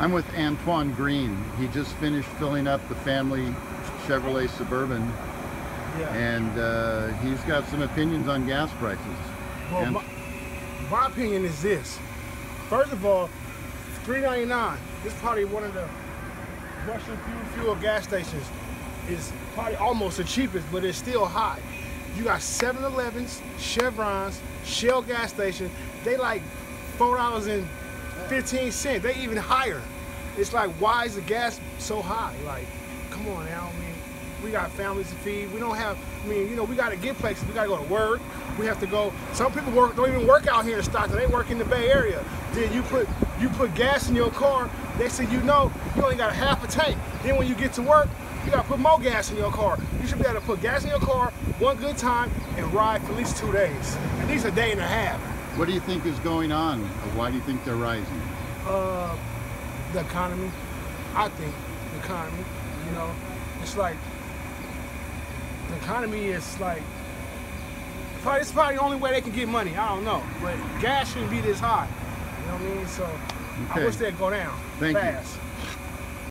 I'm with Antoine Green. He just finished filling up the family Chevrolet Suburban, Yeah. and uh, he's got some opinions on gas prices. Well, my, my opinion is this. First of all, $3.99. This is probably one of the Russian fuel fuel gas stations. Is probably almost the cheapest, but it's still high. You got 7-Elevens, Chevrons, Shell gas station. They like four dollars and fifteen cents. They even higher. It's like why is the gas so high? Like, come on now. I mean, we got families to feed. We don't have. I mean, you know, we got to get places. We got to go to work. We have to go. Some people work don't even work out here in Stockton. They work in the Bay Area. Then you put you put gas in your car. Next thing you know, you only got half a tank. Then when you get to work, you got to put more gas in your car. You should be able to put gas in your car one good time and ride for at least two days, at least a day and a half. What do you think is going on? Why do you think they're rising? Uh, the economy. I think the economy. You know, it's like the economy is like probably it's probably the only way they can get money. I don't know, but gas shouldn't be this high. You know what I mean? So I wish they'd go down Thank you. fast.